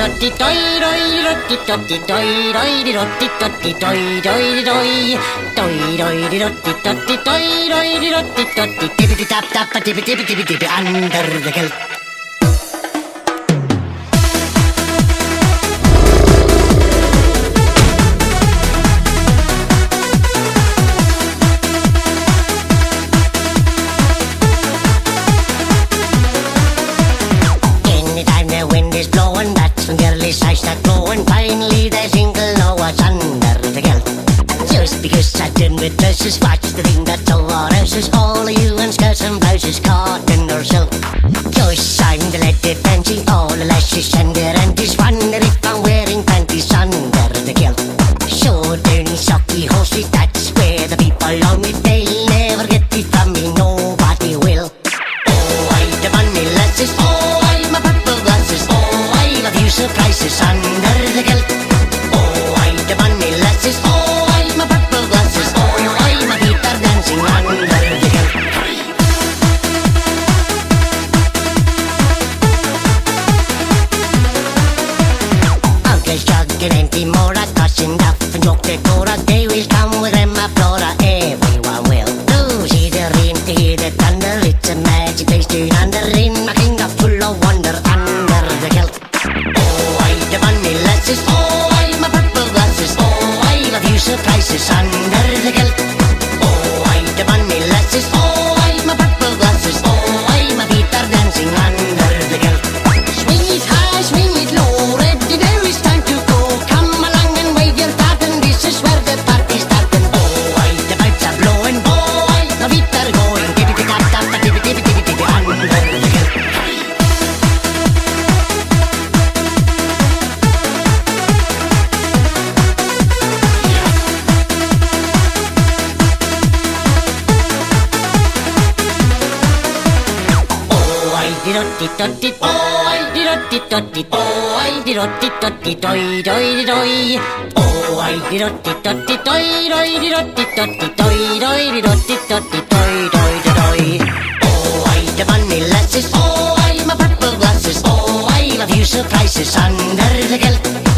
totti toi roi rotti totti toi roi rotti totti toi roi roi toi roi rotti totti toi roi rotti totti tippity tap tap tippity tippity tippity tippity under the kilt. Girlies start glowing. Finally, they single know what's under the kilt. Just because satin with dresses, watch the thing that that's over houses. All you and skirts and blouses caught in their silk. Just to let it fancy all the lashes and a magic to under in my king of full of wonder di rotti totti, oh, I di rotti totti, oh, I di rotti totti, toi, toi, di toi. Oh, I di rotti totti, toi, roi, di rotti totti, toi, roi, di rotti totti, toi, toi, di toi. Oh, I the bunny lasses, oh, I my purple glasses, oh, I love you surprises under the kilt.